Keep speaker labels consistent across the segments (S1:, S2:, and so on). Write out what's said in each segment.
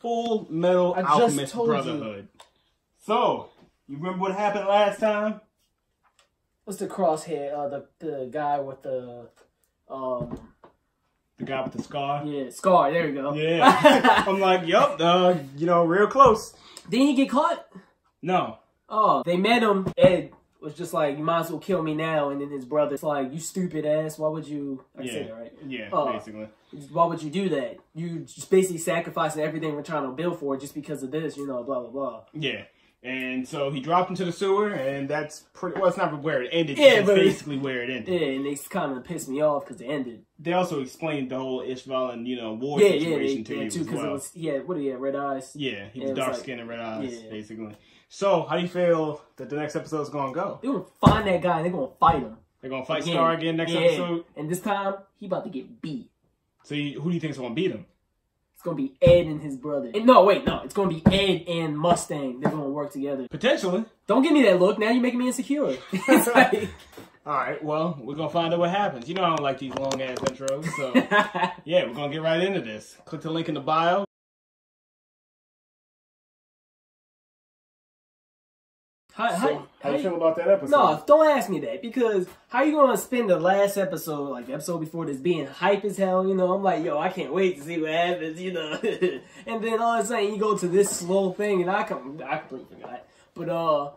S1: Full Metal
S2: I
S1: Alchemist
S2: told you.
S1: Brotherhood. So, you remember what happened last time?
S2: What's the crosshair? Uh, the the guy with the um
S1: The guy with the scar.
S2: yeah scar. There you go.
S1: Yeah. I'm like, yup, uh, you know, real close.
S2: Didn't he get caught?
S1: No.
S2: Oh, they met him. Ed was just like, "You might as well kill me now." And then his brother's like, "You stupid ass! Why would you?" I
S1: Yeah.
S2: said it right.
S1: Yeah,
S2: Oh.
S1: basically.
S2: Why would you do that? You just basically sacrificing everything we're trying to build for just because of this, you know, blah blah blah.
S1: Yeah. And so he dropped into the sewer, and that's pretty. Well, it's not where it ended.
S2: Yeah,
S1: it's
S2: but-
S1: basically where it ended.
S2: Yeah, and it's kind of pissed me off because it ended.
S1: They also explained the whole Ishval and you know war
S2: Yeah, yeah,
S1: situation
S2: they,
S1: to
S2: yeah,
S1: you
S2: too,
S1: as
S2: because
S1: well.
S2: it was yeah, what do you have, red eyes?
S1: yeah, he was
S2: it was
S1: dark
S2: like-
S1: skinned and red eyes,
S2: yeah.
S1: basically. So, how do you feel that the next episode is gonna go?
S2: They're gonna find that guy and they're gonna fight him.
S1: They're gonna fight
S2: Again.
S1: Scar again next
S2: Yeah.
S1: episode.
S2: And this time he about to get beat.
S1: So, you, who do you think's gonna beat him?
S2: It's gonna be Ed and his brother. And no, wait, no, it's gonna be Ed and Mustang. They're gonna work together.
S1: Potentially.
S2: Don't give me that look. Now you're making me insecure. like,
S1: All right. Well, we're gonna find out what happens. You know, I don't like these long ass intros. So, yeah, we're gonna get right into this. Click the link in the bio.
S2: How,
S1: So,
S2: how,
S1: how you feel about that episode?
S2: No, don't ask me that because how you gonna spend the last episode, like the episode before this, being hype as hell? You know, I'm like, yo, I can't wait to see what happens. You know, and then all of a sudden you go to this slow thing, and I come, I completely forgot. But uh,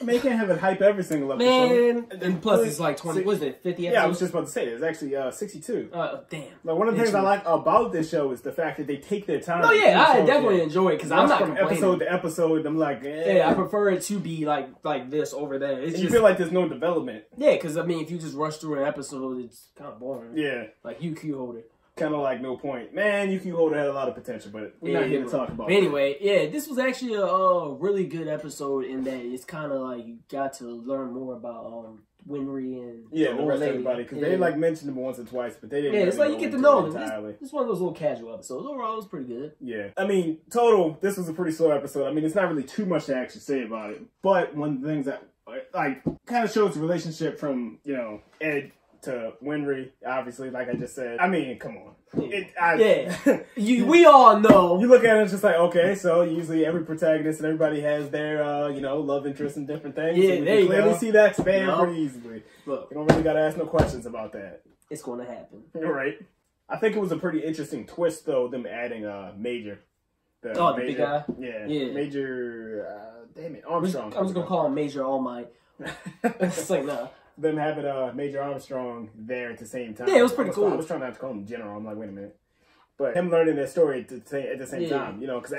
S1: I mean, you can't have it hype every single episode.
S2: man, and plus it's like twenty.
S3: See-
S2: What is it? Fifty
S3: Yeah, I was just about to say it. it's actually uh, 62.
S2: uh, damn.
S3: Like one of the things I like about this show is the fact that they take their time.
S2: Oh yeah, I definitely
S3: yeah,
S2: enjoy it because I'm not
S3: from
S2: complaining.
S3: episode to episode. I'm like, eh.
S2: yeah, I prefer it to be like like this over there. It's
S3: And you feel like there's no development.
S2: yeah, because I mean, if you just rush through an episode, it's kind of boring.
S3: Yeah,
S2: Like UQ holder.
S3: Kind of like no point. Man, UQ Holder had a lot of potential, but we're not here to talk about.
S2: Anyway, yeah, this was actually a, uh really good episode in that it's kind of like you got to learn more about um Winry and
S3: yeah, the
S2: old
S3: rest of everybody because
S2: yeah.
S3: they like mentioned them once or twice, but they didn't.
S2: yeah, it's
S3: really
S2: like you get to know them.
S3: entirely.
S2: It's, it's one of those little casual episodes. Overall, it was pretty good.
S3: Yeah. I mean, total, this was a pretty slow episode. I mean, it's not really too much to actually say about it. But one of the things that, like, kind of shows the relationship from, you know, Ed to Winry, obviously, like I just said. I mean, come on. It, I,
S2: Yeah. You, we all know.
S3: you look at it, it's just like, okay, so usually every protagonist and everybody has their, uh, you know, love interest and different things.
S2: Yeah,
S3: and we
S2: there
S3: can
S2: you
S3: clearly
S2: go.
S3: see that span pretty easily.
S2: Look,
S3: You don't really got to ask no questions about that.
S2: it's going to happen.
S3: Right. I think it was a pretty interesting twist, though, them adding uh Major. The
S2: Oh, the big guy?
S3: Yeah.
S2: Yeah.
S3: Major. Uh, damn it, Armstrong.
S2: I was gonna call him Major All Might. It's like nah.
S3: Them having uh Major Armstrong there at the same time.
S2: Yeah, it was pretty
S3: I
S2: cool.
S3: I was trying not to call him General. I'm like, wait a minute. But him learning that story at the, sa- at the same
S2: Yeah.
S3: time, you know, because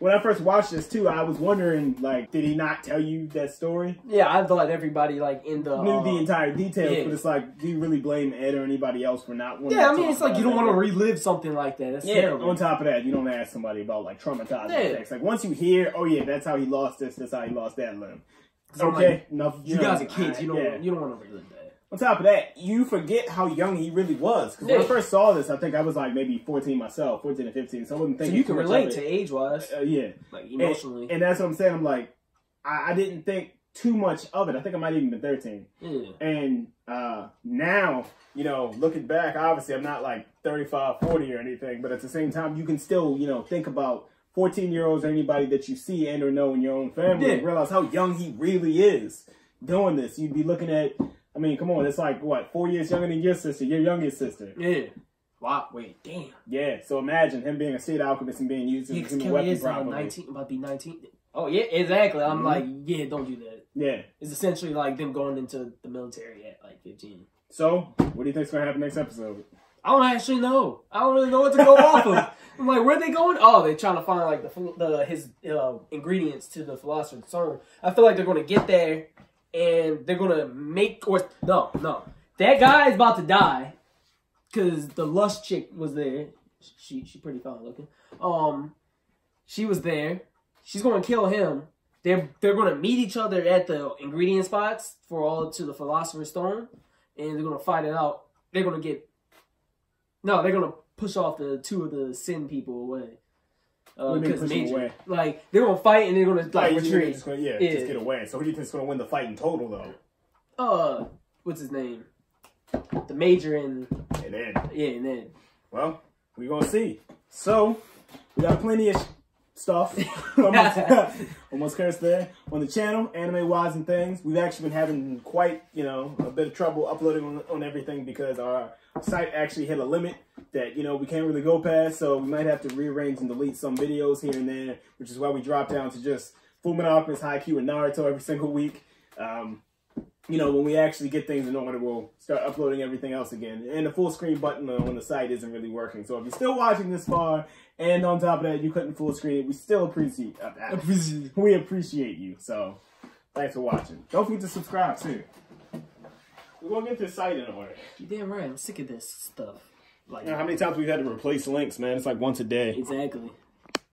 S3: when I first watched this too, I was wondering, like, did he not tell you that story?
S2: Yeah, I thought everybody like in the
S3: Knew
S2: uh,
S3: the entire details,
S2: yeah.
S3: but it's like, do you really blame Ed or anybody else for not wanting
S2: Yeah,
S3: to
S2: I mean, it's like you don't want to relive something like that. That's
S3: Yeah,
S2: terrible.
S3: on top of that, you don't ask somebody about like traumatizing
S2: Yeah.
S3: effects. Like once you hear, oh yeah, that's how he lost this, that's how he lost that limb. Okay,
S2: like,
S3: enough.
S2: you
S3: know,
S2: guys are kids. You don't.
S3: yeah.
S2: You don't want to relive that.
S3: On top of that, you forget how young he really was. Because when I first saw this, I think I was like maybe 14 myself, 14 or 15. So I wasn't
S2: So
S3: thinking
S2: you can relate to age wise,
S3: Uh, yeah,
S2: like
S3: And-
S2: emotionally.
S3: And, that's what I'm saying. I'm like, I, I didn't think too much of it. I think I might even been 13.
S2: yeah.
S3: And uh, now, you know, looking back, obviously I'm not like 35, 40 or anything, but at the same time, you can still, you know, think about 14 year olds or anybody that you see and or know in your own family
S2: Yeah.
S3: realize how young he really is doing this. You'd be looking at, I mean, come on, it's like, what, four years younger than your sister, your youngest sister.
S2: Yeah. Wow. Wait. Damn.
S3: Yeah, so imagine him being a state alchemist and being used as a
S2: Yeah, 'cause
S3: human weapon
S2: is uh, nineteen. About to be nineteen. Oh yeah, exactly. I'm
S3: Mhm.
S2: like, yeah, don't do that.
S3: Yeah.
S2: It's essentially like them going into the military at like 15.
S3: So, what do you think's going to happen next episode?
S2: I don't actually know. I don't really know what to go off of. I'm like, where are they going? Oh, they're trying to find like the the his uh, ingredients to the philosopher's stone. I feel like they're gonna get there and they're gonna make or no, no. That guy is about to die because the lust chick was there. She she pretty fine looking. Um, she was there. She's gonna kill him. They're they're gonna meet each other at the ingredient spots for all to the philosopher's stone, and they're gonna fight it out. They're gonna get no, they're gonna push off the two of the sin people away. Uh,
S3: What do you mean
S2: 'cause
S3: push them
S2: Major-
S3: away?
S2: Like they're gonna fight and they're gonna like
S3: Like, you think they're
S2: retreat.
S3: just gonna, yeah,
S2: Yeah.
S3: just get away. So, who do you think's to win the fight in total, though?
S2: Uh, what's his name? The major and
S3: And then.
S2: yeah, and then
S3: Well, we're gonna see. So we got plenty of stuff. almost, almost cursed there. On the channel, Anime Wise and Things, we've actually been having quite, you know, a bit of trouble uploading on, on everything because our site actually hit a limit that, you know, we can't really go past. So we might have to rearrange and delete some videos here and there, which is why we dropped down to just Fullmetal Alchemist, Haikyuu, and Naruto every single week. Um, you know, when we actually get things in order, we'll start uploading everything else again. And the full screen button on the site isn't really working. So if you're still watching this far, and on top of that, you couldn't full screen it, we still appreciate uh, that. we appreciate you. So thanks for watching. Don't forget to subscribe too. We're gonna get this site in order.
S2: You damn right. I'm sick of this stuff. Like
S3: You know how many times we've had to replace links, man? It's like once a day.
S2: exactly.